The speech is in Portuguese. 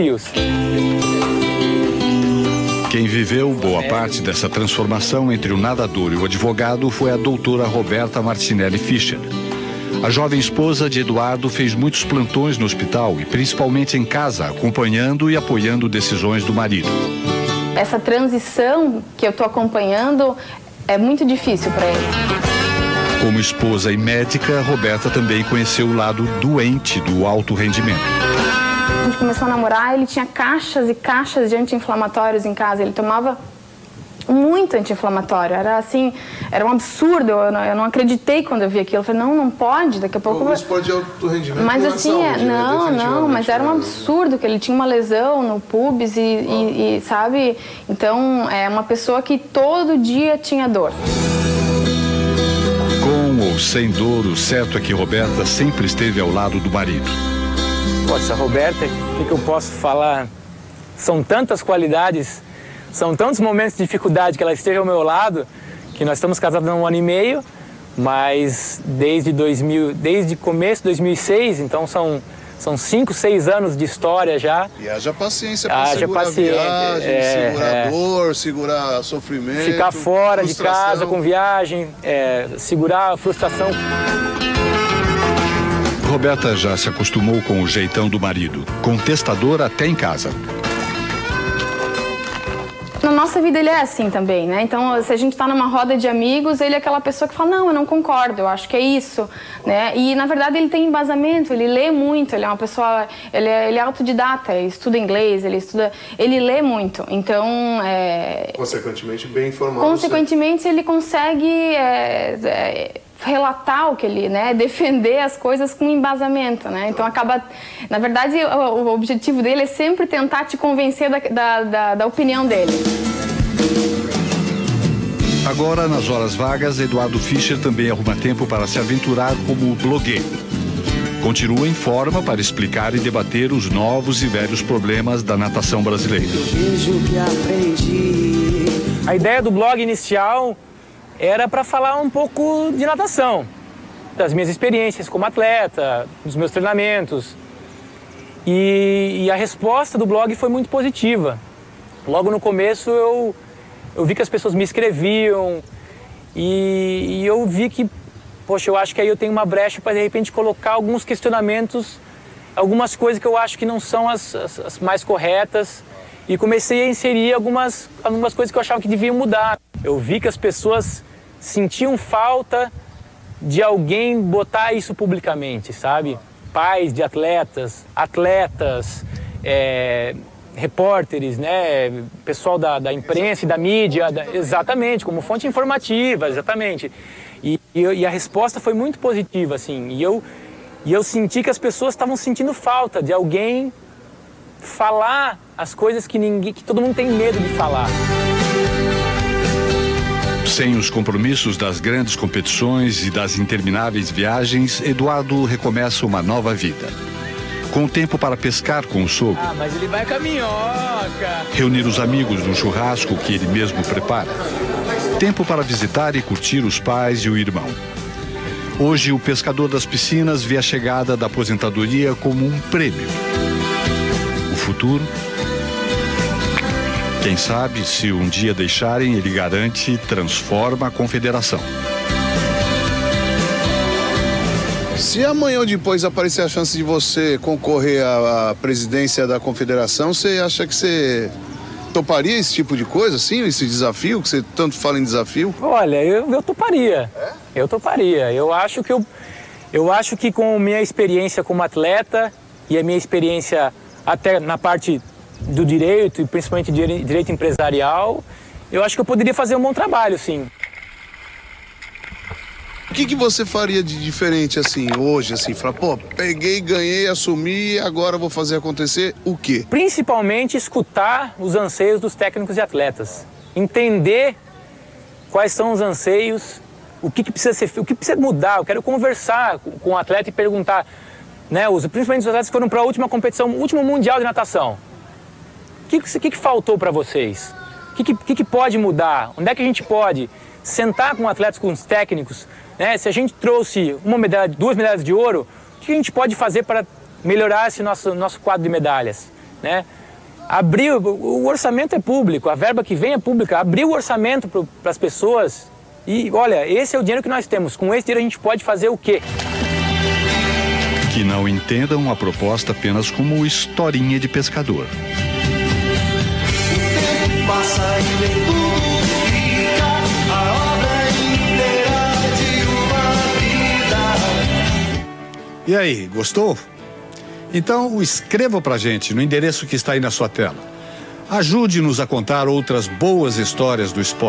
desafios. Quem viveu boa parte dessa transformação entre o nadador e o advogado foi a doutora Roberta Martinelli Fischer. A jovem esposa de Eduardo fez muitos plantões no hospital e principalmente em casa, acompanhando e apoiando decisões do marido. Essa transição que eu estou acompanhando é muito difícil para ele. Como esposa e médica, Roberta também conheceu o lado doente do alto rendimento a gente começou a namorar, ele tinha caixas e caixas de anti-inflamatórios em casa. Ele tomava muito anti-inflamatório. Era assim, era um absurdo. Eu não, eu não, acreditei quando eu vi aquilo. Eu falei, não, não pode, daqui a pouco. Isso pode alto rendimento. Mas assim, saúde, né? não, né? não, mas era um absurdo que ele tinha uma lesão no pubis e, e, e, sabe? Então, é uma pessoa que todo dia tinha dor. Com ou sem dor, o certo é que Roberta sempre esteve ao lado do marido. Poxa, Roberta, o que, que eu posso falar? São tantas qualidades, são tantos momentos de dificuldade que ela esteja ao meu lado, que nós estamos casados há um ano e meio, mas desde 2000, desde começo de 2006, então são são cinco, seis anos de história já. E haja paciência para segurar paciente, viagem, é, segurar é, dor, segurar sofrimento. Ficar fora frustração. de casa com viagem, é, segurar a frustração. Roberta já se acostumou com o jeitão do marido, contestador até em casa. Na nossa vida ele é assim também, né? Então, se a gente está numa roda de amigos, ele é aquela pessoa que fala, não, eu não concordo, eu acho que é isso, né? E, na verdade, ele tem embasamento, ele lê muito, ele é uma pessoa, ele é, ele é autodidata, ele estuda inglês, ele estuda, ele lê muito, então... É... Consequentemente, bem informado. Consequentemente, ele consegue... É, é relatar o que ele, né, defender as coisas com embasamento, né? Então acaba, na verdade, o, o objetivo dele é sempre tentar te convencer da, da, da, da opinião dele. Agora, nas horas vagas, Eduardo Fischer também arruma tempo para se aventurar como blogueiro. Continua em forma para explicar e debater os novos e velhos problemas da natação brasileira. A ideia do blog inicial era para falar um pouco de natação, das minhas experiências como atleta, dos meus treinamentos. E, e, a resposta do blog foi muito positiva. Logo no começo eu, eu vi que as pessoas me escreviam e, e eu vi que, poxa, eu acho que aí eu tenho uma brecha para de repente colocar alguns questionamentos, algumas coisas que eu acho que não são as, as, as mais corretas e comecei a inserir algumas, algumas coisas que eu achava que deviam mudar. Eu vi que as pessoas sentiam falta de alguém botar isso publicamente, sabe? Pais de atletas, atletas, é, repórteres, né? Pessoal da, da imprensa e da mídia, da, exatamente, como fonte informativa, exatamente. E, e, e, a resposta foi muito positiva, assim. E eu, e eu senti que as pessoas estavam sentindo falta de alguém falar as coisas que ninguém, que todo mundo tem medo de falar. Sem os compromissos das grandes competições e das intermináveis viagens, Eduardo recomeça uma nova vida. Com tempo para pescar com o sogro. Ah, mas ele vai com a minhoca. Reunir os amigos no churrasco que ele mesmo prepara. Tempo para visitar e curtir os pais e o irmão. Hoje, o pescador das piscinas vê a chegada da aposentadoria como um prêmio. O futuro quem sabe, se um dia deixarem, ele garante transforma a confederação. Se amanhã ou depois aparecer a chance de você concorrer à presidência da confederação, você acha que você toparia esse tipo de coisa, assim, esse desafio, que você tanto fala em desafio? Olha, eu, eu toparia. É? Eu toparia. Eu acho que eu, eu acho que com minha experiência como atleta e a minha experiência até na parte do direito, e principalmente direito empresarial, eu acho que eu poderia fazer um bom trabalho, sim. O que, que você faria de diferente assim hoje, assim, falar, pô, peguei, ganhei, assumi, agora vou fazer acontecer o quê? Principalmente escutar os anseios dos técnicos e atletas, entender quais são os anseios, o que, que precisa ser, o que precisa mudar. Eu quero conversar com o atleta e perguntar, né, os, principalmente os atletas que foram para a última competição, o último mundial de natação que, que, que faltou para vocês? O que, que, que, pode mudar? Onde é que a gente pode sentar com atletas, com os técnicos? Né? Se a gente trouxe uma medalha, duas medalhas de ouro, o que a gente pode fazer para melhorar esse nosso, nosso quadro de medalhas? né? Abrir, o orçamento é público, a verba que vem é pública, abrir o orçamento para as pessoas e, olha, esse é o dinheiro que nós temos, com esse dinheiro a gente pode fazer o quê? Que não entendam a proposta apenas como historinha de pescador. E E aí, gostou? Então escreva pra gente no endereço que está aí na sua tela. Ajude-nos a contar outras boas histórias do esporte.